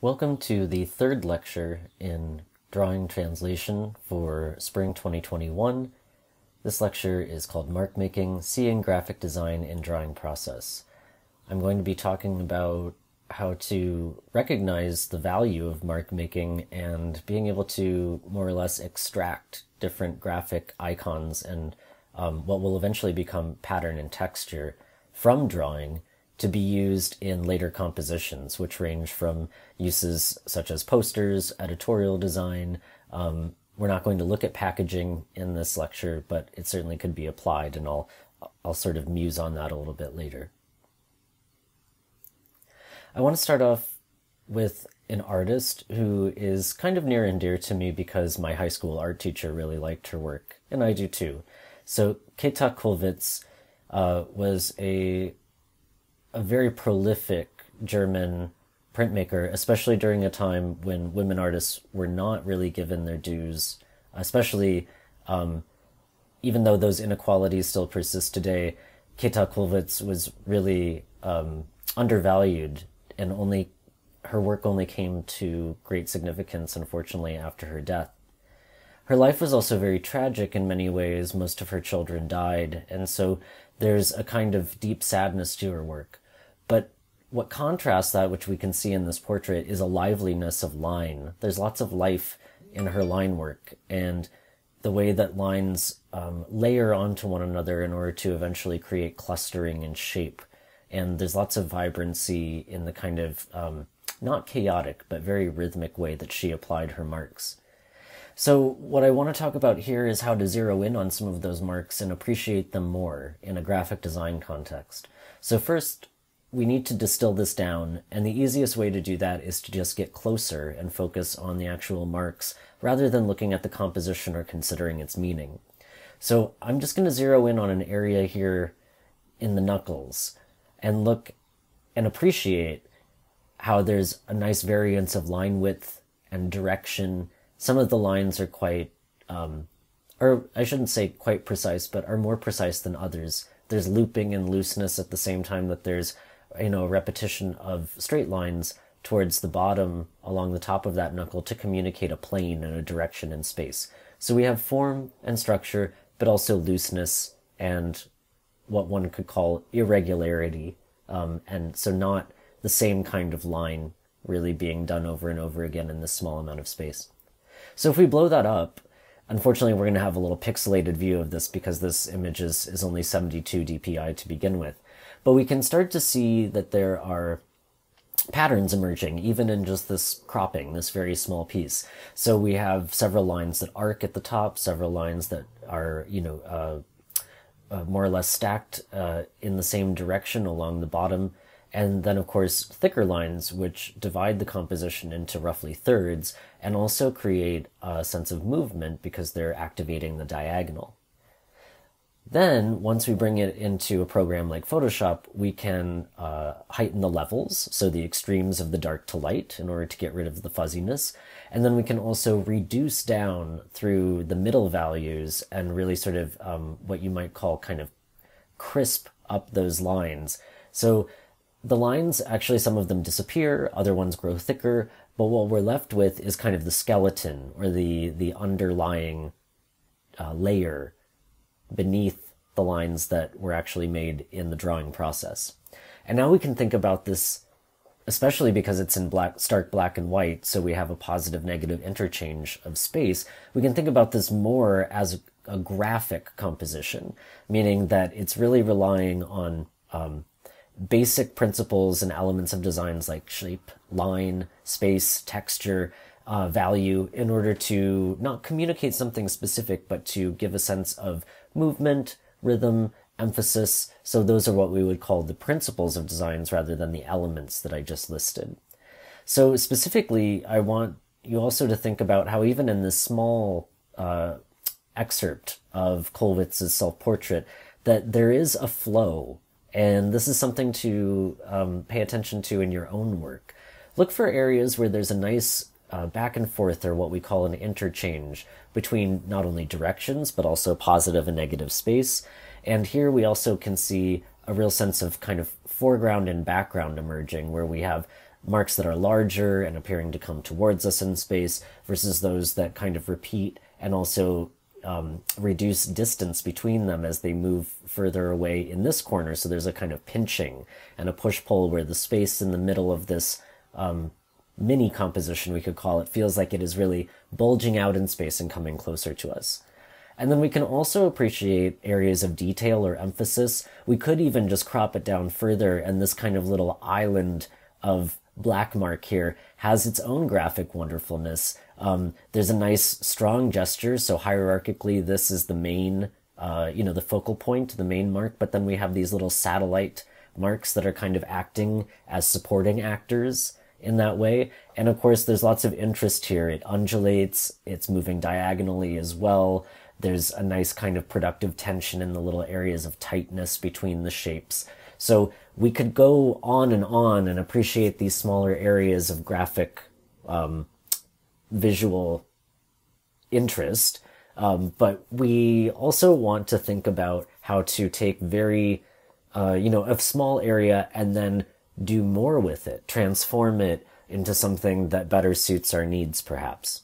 Welcome to the third lecture in drawing translation for spring 2021. This lecture is called Mark Making, Seeing Graphic Design in Drawing Process. I'm going to be talking about how to recognize the value of mark making and being able to more or less extract different graphic icons and um, what will eventually become pattern and texture from drawing to be used in later compositions, which range from uses such as posters, editorial design. Um, we're not going to look at packaging in this lecture, but it certainly could be applied, and I'll I'll sort of muse on that a little bit later. I want to start off with an artist who is kind of near and dear to me because my high school art teacher really liked her work, and I do too. So Käthe Kollwitz uh, was a a very prolific German printmaker, especially during a time when women artists were not really given their dues, especially um, even though those inequalities still persist today. Käthe Kollwitz was really um, undervalued and only her work only came to great significance, unfortunately, after her death. Her life was also very tragic in many ways. Most of her children died, and so there's a kind of deep sadness to her work. But what contrasts that, which we can see in this portrait, is a liveliness of line. There's lots of life in her line work, and the way that lines um, layer onto one another in order to eventually create clustering and shape. And there's lots of vibrancy in the kind of um, not chaotic, but very rhythmic way that she applied her marks. So, what I want to talk about here is how to zero in on some of those marks and appreciate them more in a graphic design context. So, first, we need to distill this down, and the easiest way to do that is to just get closer and focus on the actual marks rather than looking at the composition or considering its meaning. So, I'm just going to zero in on an area here in the knuckles and look and appreciate how there's a nice variance of line width and direction some of the lines are quite, um, or I shouldn't say quite precise, but are more precise than others. There's looping and looseness at the same time that there's, you know, a repetition of straight lines towards the bottom along the top of that knuckle to communicate a plane and a direction in space. So we have form and structure, but also looseness and what one could call irregularity. Um, and so not the same kind of line really being done over and over again in this small amount of space. So if we blow that up, unfortunately we're going to have a little pixelated view of this because this image is, is only 72 dpi to begin with. But we can start to see that there are patterns emerging even in just this cropping, this very small piece. So we have several lines that arc at the top, several lines that are, you know, uh, uh, more or less stacked uh, in the same direction along the bottom and then of course thicker lines which divide the composition into roughly thirds and also create a sense of movement because they're activating the diagonal. Then, once we bring it into a program like Photoshop, we can uh, heighten the levels, so the extremes of the dark to light, in order to get rid of the fuzziness. And then we can also reduce down through the middle values and really sort of um, what you might call kind of crisp up those lines. So the lines, actually, some of them disappear, other ones grow thicker, but what we're left with is kind of the skeleton or the, the underlying uh, layer beneath the lines that were actually made in the drawing process. And now we can think about this, especially because it's in black, stark black and white, so we have a positive negative interchange of space. We can think about this more as a, graphic composition, meaning that it's really relying on um, basic principles and elements of designs like shape, line, space, texture, uh, value in order to not communicate something specific, but to give a sense of movement, rhythm, emphasis. So those are what we would call the principles of designs rather than the elements that I just listed. So specifically, I want you also to think about how even in this small uh, excerpt of Kollwitz's self-portrait, that there is a flow and this is something to um, pay attention to in your own work. Look for areas where there's a nice uh, back and forth, or what we call an interchange, between not only directions, but also positive and negative space. And here we also can see a real sense of kind of foreground and background emerging, where we have marks that are larger and appearing to come towards us in space versus those that kind of repeat and also um, reduce distance between them as they move further away in this corner. So there's a kind of pinching and a push pull where the space in the middle of this um, mini composition, we could call it, feels like it is really bulging out in space and coming closer to us. And then we can also appreciate areas of detail or emphasis. We could even just crop it down further, and this kind of little island of black mark here has its own graphic wonderfulness. Um, there's a nice strong gesture, so hierarchically, this is the main, uh, you know, the focal point, the main mark, but then we have these little satellite marks that are kind of acting as supporting actors in that way. And of course, there's lots of interest here. It undulates, it's moving diagonally as well. There's a nice kind of productive tension in the little areas of tightness between the shapes. So we could go on and on and appreciate these smaller areas of graphic um, visual interest. Um, but we also want to think about how to take very, uh, you know, a small area and then do more with it, transform it into something that better suits our needs, perhaps.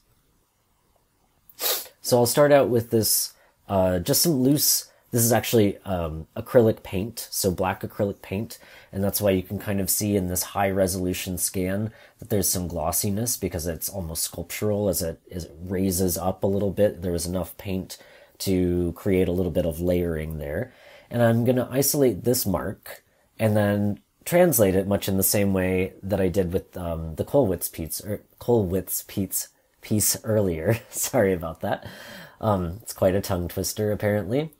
So I'll start out with this, uh, just some loose, this is actually um, acrylic paint, so black acrylic paint, and that's why you can kind of see in this high resolution scan that there's some glossiness because it's almost sculptural as it, as it raises up a little bit. There was enough paint to create a little bit of layering there. And I'm going to isolate this mark and then translate it much in the same way that I did with um, the Kollwitz piece, or Kollwitz piece piece earlier. Sorry about that. Um, it's quite a tongue twister, apparently.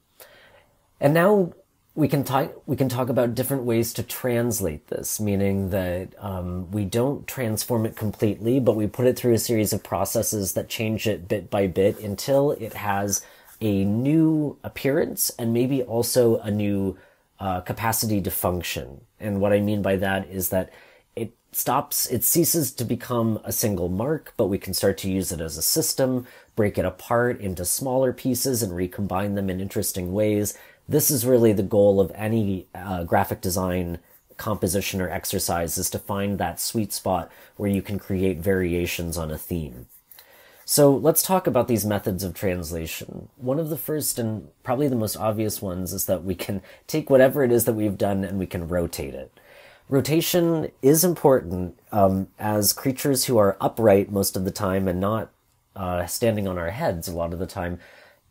And now we can talk we can talk about different ways to translate this, meaning that um, we don't transform it completely, but we put it through a series of processes that change it bit by bit until it has a new appearance and maybe also a new uh, capacity to function. And what I mean by that is that it stops, it ceases to become a single mark, but we can start to use it as a system, break it apart into smaller pieces and recombine them in interesting ways. This is really the goal of any uh, graphic design composition or exercise is to find that sweet spot where you can create variations on a theme. So let's talk about these methods of translation. One of the first and probably the most obvious ones is that we can take whatever it is that we've done and we can rotate it. Rotation is important um, as creatures who are upright most of the time and not uh, standing on our heads a lot of the time.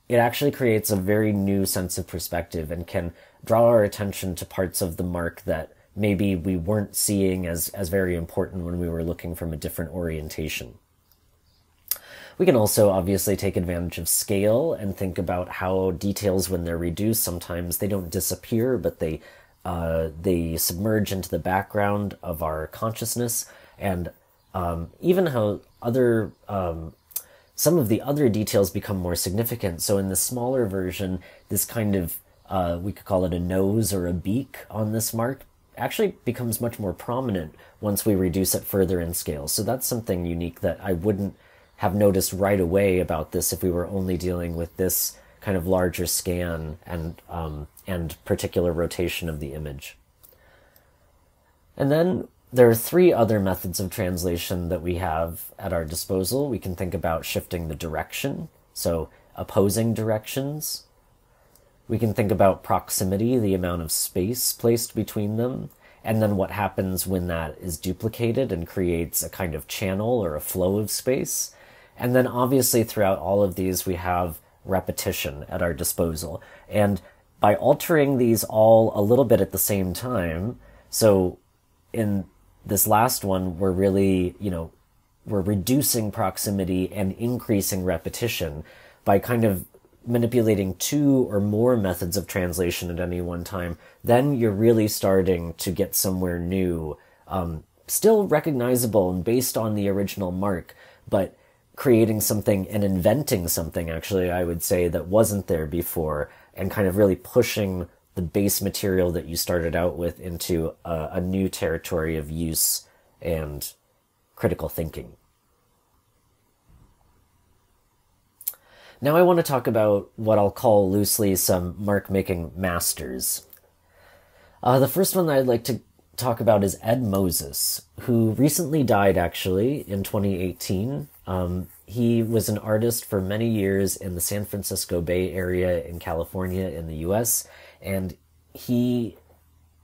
It actually creates a very new sense of perspective and can draw our attention to parts of the mark that maybe we weren't seeing as, as very important when we were looking from a different orientation. We can also obviously take advantage of scale and think about how details, when they're reduced, sometimes they don't disappear, but they uh, they submerge into the background of our consciousness, and um, even how other um, some of the other details become more significant. So in the smaller version, this kind of uh, we could call it a nose or a beak on this mark actually becomes much more prominent once we reduce it further in scale. So that's something unique that I wouldn't have noticed right away about this if we were only dealing with this kind of larger scan and um, and particular rotation of the image. And then there are three other methods of translation that we have at our disposal. We can think about shifting the direction, so opposing directions. We can think about proximity, the amount of space placed between them, and then what happens when that is duplicated and creates a kind of channel or a flow of space. And then obviously throughout all of these, we have repetition at our disposal. And by altering these all a little bit at the same time, so in this last one, we're really, you know, we're reducing proximity and increasing repetition by kind of manipulating two or more methods of translation at any one time, then you're really starting to get somewhere new, um, still recognizable and based on the original mark, but creating something and inventing something, actually, I would say, that wasn't there before and kind of really pushing the base material that you started out with into a, a new territory of use and critical thinking. Now I want to talk about what I'll call loosely some mark making masters. Uh, the first one that I'd like to talk about is Ed Moses, who recently died actually in 2018. Um, he was an artist for many years in the San Francisco Bay Area in California in the US, and he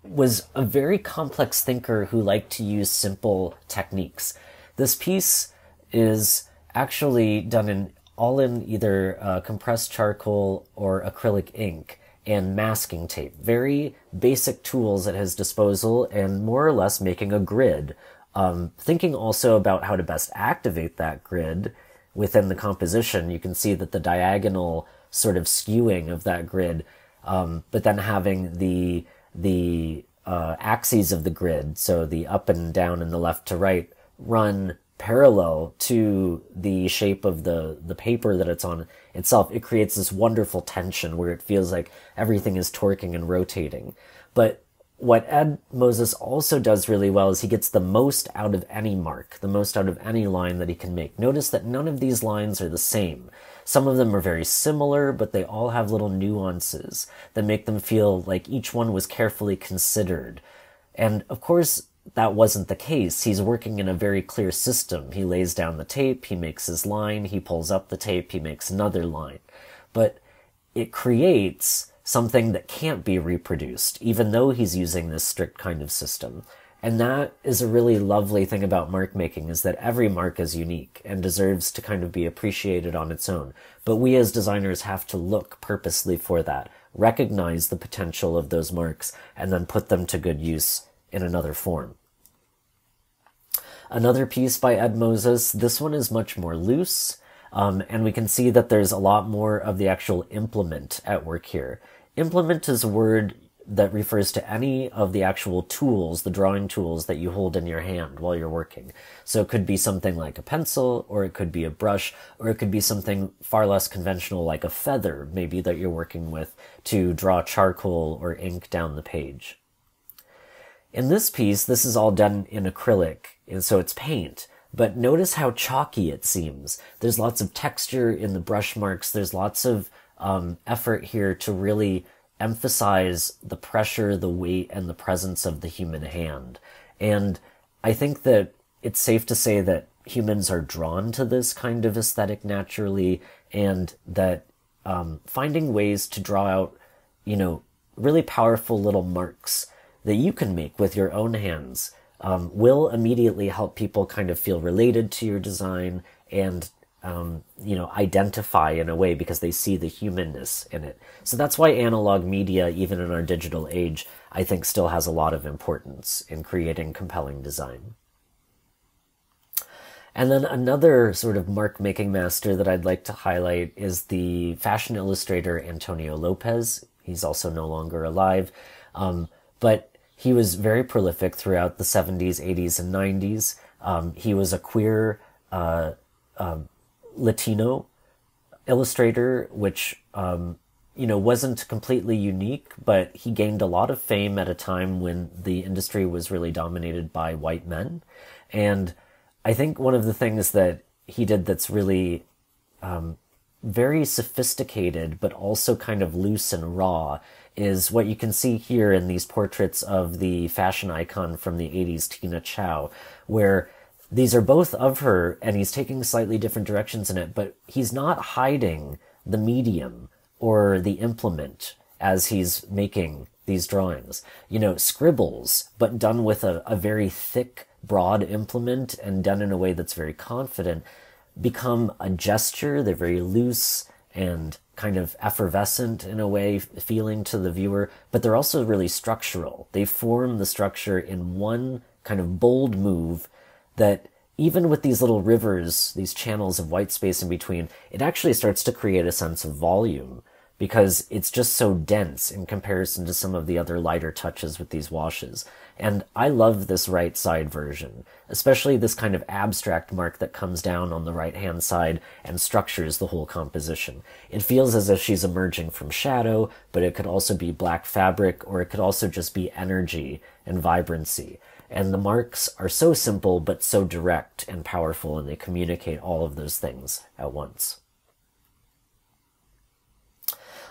was a very complex thinker who liked to use simple techniques. This piece is actually done in all in either uh, compressed charcoal or acrylic ink and masking tape. Very basic tools at his disposal and more or less making a grid. Um, thinking also about how to best activate that grid within the composition, you can see that the diagonal sort of skewing of that grid, um, but then having the the uh, axes of the grid, so the up and down and the left to right, run parallel to the shape of the the paper that it's on itself. It creates this wonderful tension where it feels like everything is torquing and rotating. But what Ed Moses also does really well is he gets the most out of any mark, the most out of any line that he can make. Notice that none of these lines are the same. Some of them are very similar, but they all have little nuances that make them feel like each one was carefully considered. And of course, that wasn't the case. He's working in a very clear system. He lays down the tape, he makes his line, he pulls up the tape, he makes another line. But it creates something that can't be reproduced, even though he's using this strict kind of system. And that is a really lovely thing about mark making is that every mark is unique and deserves to kind of be appreciated on its own. But we as designers have to look purposely for that, recognize the potential of those marks, and then put them to good use in another form. Another piece by Ed Moses, this one is much more loose, um, and we can see that there's a lot more of the actual implement at work here. Implement is a word that refers to any of the actual tools, the drawing tools that you hold in your hand while you're working. So it could be something like a pencil, or it could be a brush, or it could be something far less conventional like a feather, maybe that you're working with to draw charcoal or ink down the page. In this piece, this is all done in acrylic, and so it's paint. But notice how chalky it seems. There's lots of texture in the brush marks. There's lots of um, effort here to really emphasize the pressure, the weight, and the presence of the human hand. And I think that it's safe to say that humans are drawn to this kind of aesthetic naturally, and that um, finding ways to draw out, you know, really powerful little marks that you can make with your own hands um, will immediately help people kind of feel related to your design and um, you know, identify in a way because they see the humanness in it. So that's why analog media, even in our digital age, I think still has a lot of importance in creating compelling design. And then another sort of mark making master that I'd like to highlight is the fashion illustrator Antonio Lopez. He's also no longer alive. Um, but he was very prolific throughout the 70s, 80s, and 90s. Um, he was a queer uh, um, Latino illustrator, which um, you know wasn't completely unique, but he gained a lot of fame at a time when the industry was really dominated by white men. And I think one of the things that he did that's really um, very sophisticated, but also kind of loose and raw, is what you can see here in these portraits of the fashion icon from the 80s, Tina Chow, where these are both of her, and he's taking slightly different directions in it, but he's not hiding the medium or the implement as he's making these drawings. You know, scribbles, but done with a, a very thick, broad implement and done in a way that's very confident, become a gesture. They're very loose and kind of effervescent in a way, feeling to the viewer, but they're also really structural. They form the structure in one kind of bold move that even with these little rivers, these channels of white space in between, it actually starts to create a sense of volume because it's just so dense in comparison to some of the other lighter touches with these washes. And I love this right side version, especially this kind of abstract mark that comes down on the right hand side and structures the whole composition. It feels as if she's emerging from shadow, but it could also be black fabric or it could also just be energy and vibrancy. And the marks are so simple, but so direct and powerful, and they communicate all of those things at once.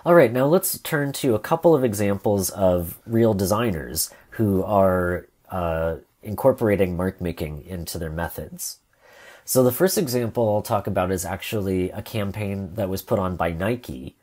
All right, now let's turn to a couple of examples of real designers who are uh, incorporating mark making into their methods. So the first example I'll talk about is actually a campaign that was put on by Nike,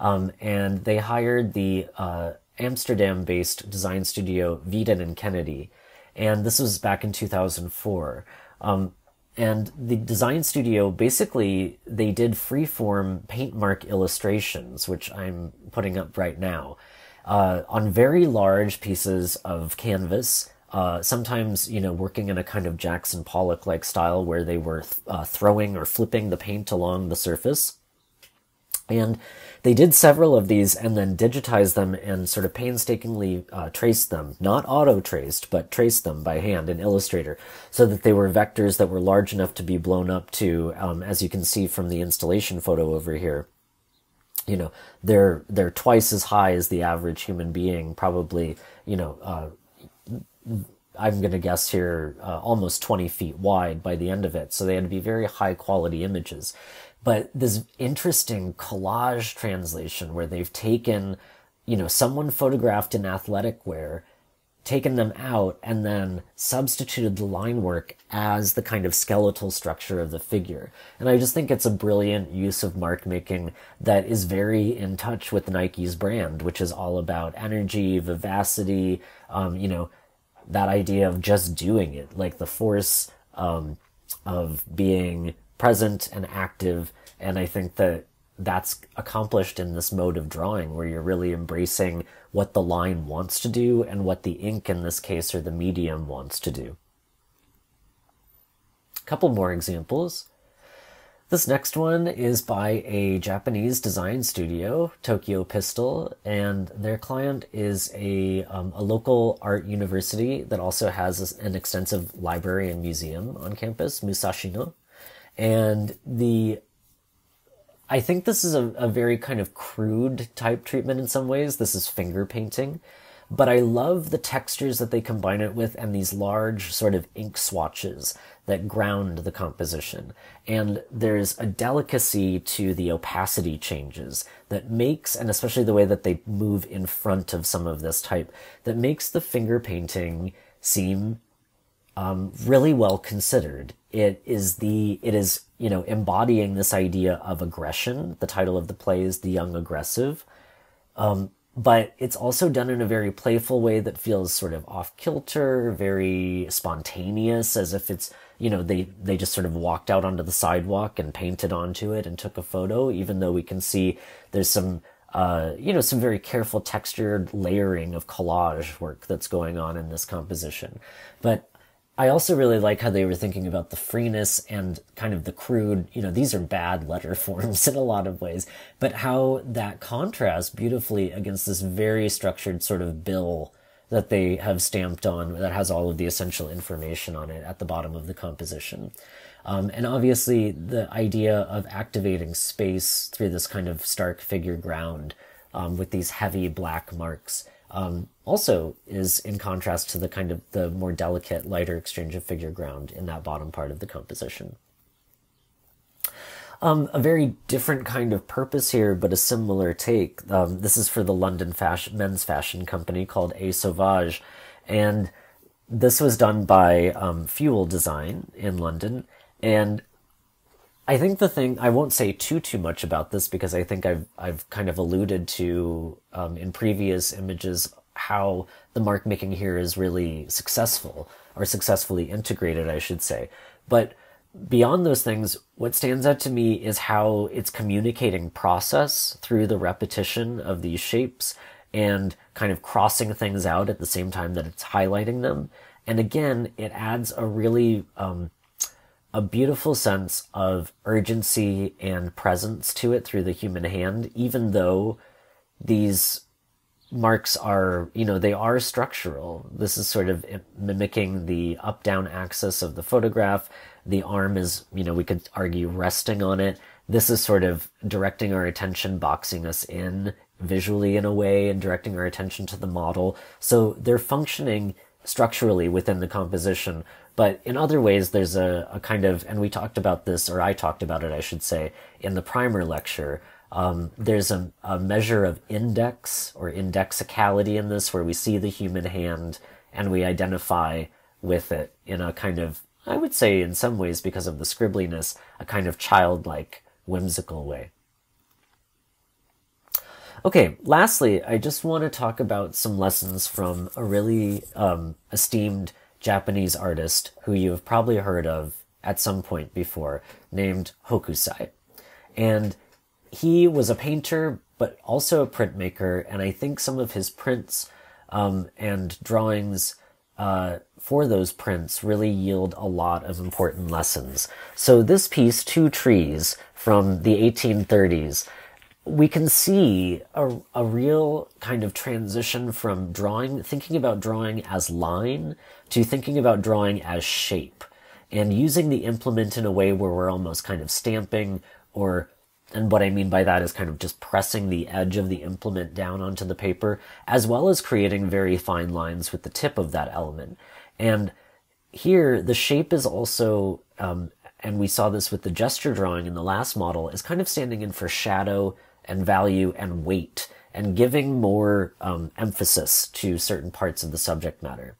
um, and they hired the uh, Amsterdam-based design studio Wieden and Kennedy, and this was back in 2004. Um, and the design studio basically they did freeform paint mark illustrations, which I'm putting up right now, uh, on very large pieces of canvas. Uh, sometimes, you know, working in a kind of Jackson Pollock like style where they were th- uh, throwing or flipping the paint along the surface. And they did several of these and then digitized them and sort of painstakingly uh, traced them, not auto traced, but traced them by hand in Illustrator so that they were vectors that were large enough to be blown up to, um, as you can see from the installation photo over here. You know, they're, they're twice as high as the average human being, probably, you know, uh, I'm going to guess here, uh, almost 20 feet wide by the end of it. So they had to be very high quality images but this interesting collage translation where they've taken, you know, someone photographed in athletic wear, taken them out, and then substituted the line work as the kind of skeletal structure of the figure. And I just think it's a brilliant use of mark making that is very in touch with Nike's brand, which is all about energy, vivacity, um, you know, that idea of just doing it, like the force um, of being present and active. And I think that that's accomplished in this mode of drawing where you're really embracing what the line wants to do and what the ink in this case or the medium wants to do. A couple more examples. This next one is by a Japanese design studio, Tokyo Pistol, and their client is a, um, a local art university that also has an extensive library and museum on campus, Musashino. And the I think this is a, a very kind of crude type treatment in some ways. This is finger painting. But I love the textures that they combine it with and these large sort of ink swatches that ground the composition. And there's a delicacy to the opacity changes that makes, and especially the way that they move in front of some of this type, that makes the finger painting seem um, really well considered. It is the it is you know embodying this idea of aggression. The title of the play is "The Young Aggressive," um, but it's also done in a very playful way that feels sort of off kilter, very spontaneous, as if it's you know they they just sort of walked out onto the sidewalk and painted onto it and took a photo. Even though we can see there's some uh, you know, some very careful textured layering of collage work that's going on in this composition. But I also really like how they were thinking about the freeness and kind of the crude, you know, these are bad letter forms in a lot of ways, but how that contrasts beautifully against this very structured sort of bill that they have stamped on that has all of the essential information on it at the bottom of the composition. Um, and obviously the idea of activating space through this kind of stark figure ground um, with these heavy black marks um, also is in contrast to the kind of the more delicate, lighter exchange of figure ground in that bottom part of the composition. Um, a very different kind of purpose here, but a similar take. Um, this is for the London fashion, men's fashion company called A Sauvage, and this was done by um, Fuel Design in London. And I think the thing I won't say too too much about this because I think I've I've kind of alluded to um, in previous images how the mark making here is really successful or successfully integrated, I should say. But beyond those things, what stands out to me is how it's communicating process through the repetition of these shapes and kind of crossing things out at the same time that it's highlighting them. And again, it adds a really um, a beautiful sense of urgency and presence to it through the human hand, even though these marks are, you know, they are structural. This is sort of mimicking the up down axis of the photograph. The arm is, you know, we could argue resting on it. This is sort of directing our attention, boxing us in visually in a way and directing our attention to the model. So they're functioning structurally within the composition. But in other ways, there's a, a kind of, and we talked about this, or I talked about it, I should say, in the primer lecture. Um, there's a, a measure of index or indexicality in this where we see the human hand and we identify with it in a kind of, I would say in some ways because of the scribbliness, a kind of childlike, whimsical way. Okay, lastly, I just want to talk about some lessons from a really um, esteemed Japanese artist who you have probably heard of at some point before, named Hokusai. And he was a painter, but also a printmaker, and I think some of his prints um, and drawings uh, for those prints really yield a lot of important lessons. So this piece, Two Trees, from the 1830s, we can see a, a real kind of transition from drawing, thinking about drawing as line, to thinking about drawing as shape, and using the implement in a way where we're almost kind of stamping or and what I mean by that is kind of just pressing the edge of the implement down onto the paper, as well as creating very fine lines with the tip of that element. And here, the shape is also, um, and we saw this with the gesture drawing in the last model, is kind of standing in for shadow and value and weight and giving more um, emphasis to certain parts of the subject matter.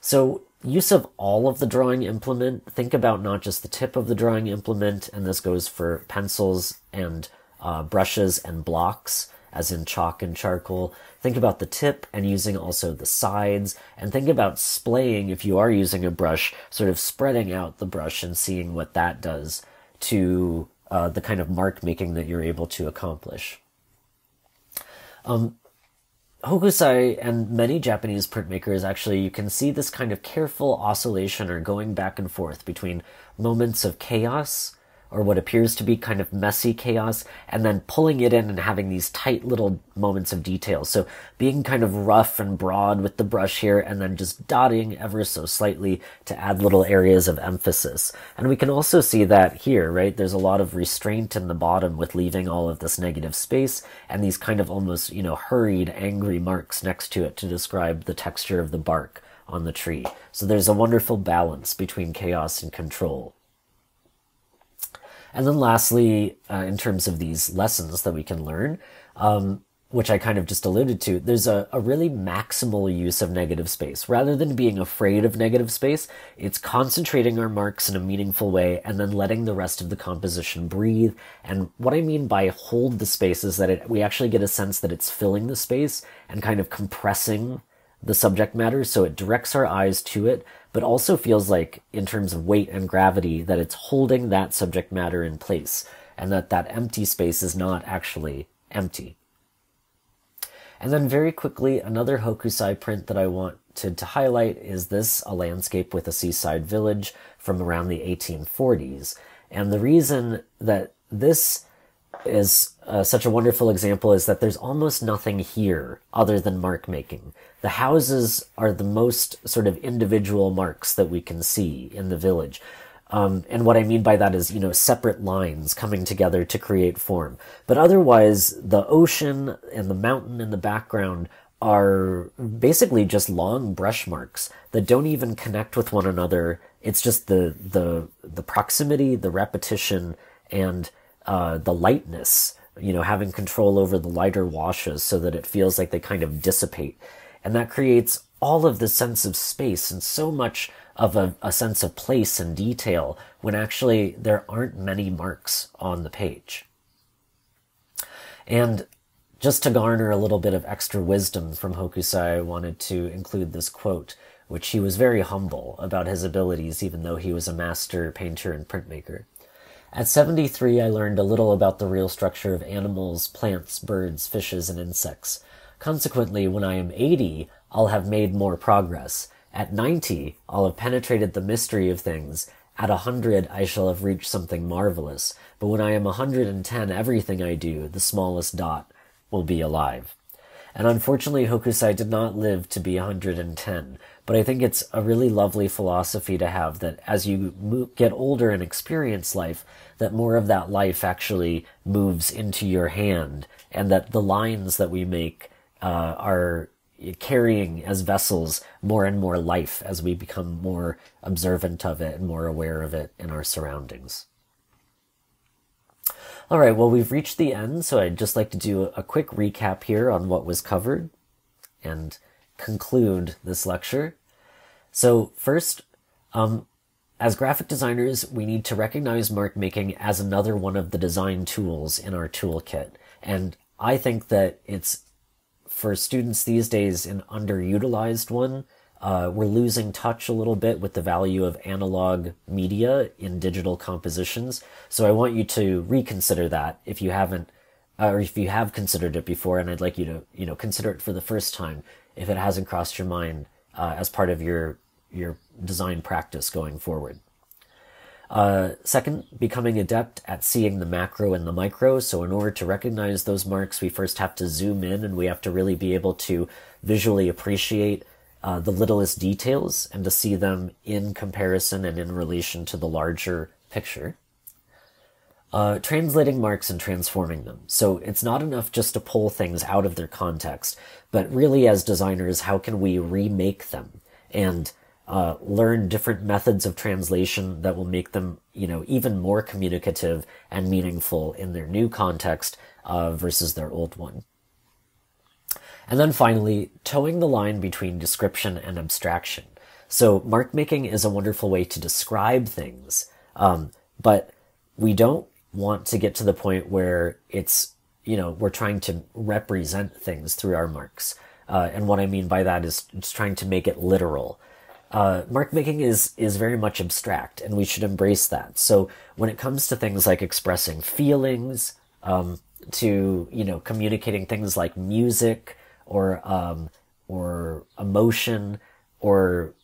So use of all of the drawing implement, think about not just the tip of the drawing implement, and this goes for pencils and uh, brushes and blocks, as in chalk and charcoal. Think about the tip and using also the sides, and think about splaying if you are using a brush, sort of spreading out the brush and seeing what that does to uh, the kind of mark making that you're able to accomplish. Um, Hokusai and many Japanese printmakers actually, you can see this kind of careful oscillation or going back and forth between moments of chaos or what appears to be kind of messy chaos, and then pulling it in and having these tight little moments of detail. So being kind of rough and broad with the brush here, and then just dotting ever so slightly to add little areas of emphasis. And we can also see that here, right? There's a lot of restraint in the bottom with leaving all of this negative space, and these kind of almost, you know, hurried, angry marks next to it to describe the texture of the bark on the tree. So there's a wonderful balance between chaos and control. And then lastly, uh, in terms of these lessons that we can learn, um, which I kind of just alluded to, there's a, a really maximal use of negative space. Rather than being afraid of negative space, it's concentrating our marks in a meaningful way and then letting the rest of the composition breathe. And what I mean by hold the space is that it, we actually get a sense that it's filling the space and kind of compressing the subject matter so it directs our eyes to it, but also feels like, in terms of weight and gravity, that it's holding that subject matter in place and that that empty space is not actually empty. And then very quickly, another Hokusai print that I wanted to highlight is this, a landscape with a seaside village from around the 1840s. And the reason that this is uh, such a wonderful example is that there's almost nothing here other than mark making. The houses are the most sort of individual marks that we can see in the village. Um, and what I mean by that is, you know, separate lines coming together to create form. But otherwise, the ocean and the mountain in the background are basically just long brush marks that don't even connect with one another. It's just the, the, the proximity, the repetition, and uh, the lightness, you know, having control over the lighter washes so that it feels like they kind of dissipate. And that creates all of the sense of space and so much of a, a sense of place and detail when actually there aren't many marks on the page. And just to garner a little bit of extra wisdom from Hokusai, I wanted to include this quote, which he was very humble about his abilities, even though he was a master painter and printmaker. At 73, I learned a little about the real structure of animals, plants, birds, fishes, and insects. Consequently, when I am 80, I'll have made more progress. At 90, I'll have penetrated the mystery of things. At 100, I shall have reached something marvelous. But when I am 110, everything I do, the smallest dot, will be alive. And unfortunately, Hokusai did not live to be 110. But I think it's a really lovely philosophy to have that as you get older and experience life, that more of that life actually moves into your hand, and that the lines that we make uh, are carrying as vessels more and more life as we become more observant of it and more aware of it in our surroundings. All right, well, we've reached the end, so I'd just like to do a quick recap here on what was covered and conclude this lecture. So first, um, as graphic designers, we need to recognize mark making as another one of the design tools in our toolkit. And I think that it's for students these days an underutilized one. Uh, we're losing touch a little bit with the value of analog media in digital compositions. So I want you to reconsider that if you haven't, uh, or if you have considered it before, and I'd like you to, you know, consider it for the first time if it hasn't crossed your mind uh, as part of your your design practice going forward. Uh, second, becoming adept at seeing the macro and the micro. So in order to recognize those marks, we first have to zoom in and we have to really be able to visually appreciate uh, the littlest details and to see them in comparison and in relation to the larger picture. Uh, translating marks and transforming them. So it's not enough just to pull things out of their context, but really as designers, how can we remake them and uh, learn different methods of translation that will make them, you know, even more communicative and meaningful in their new context uh, versus their old one. And then finally, toeing the line between description and abstraction. So mark making is a wonderful way to describe things, um, but we don't want to get to the point where it's, you know, we're trying to represent things through our marks. Uh, and what I mean by that is trying to make it literal uh, mark making is is very much abstract, and we should embrace that. So when it comes to things like expressing feelings, um, to you know communicating things like music or um, or emotion or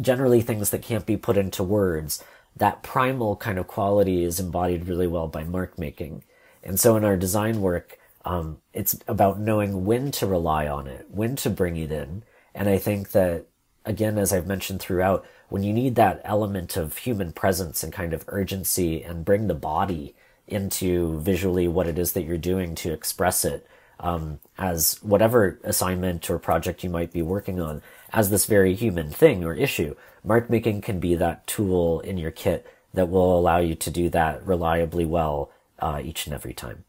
generally things that can't be put into words, that primal kind of quality is embodied really well by mark making. And so in our design work, um, it's about knowing when to rely on it, when to bring it in. And I think that again, as I've mentioned throughout, when you need that element of human presence and kind of urgency and bring the body into visually what it is that you're doing to express it um, as whatever assignment or project you might be working on as this very human thing or issue, mark making can be that tool in your kit that will allow you to do that reliably well uh, each and every time.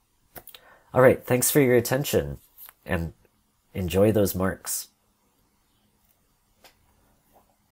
All right, thanks for your attention and enjoy those marks.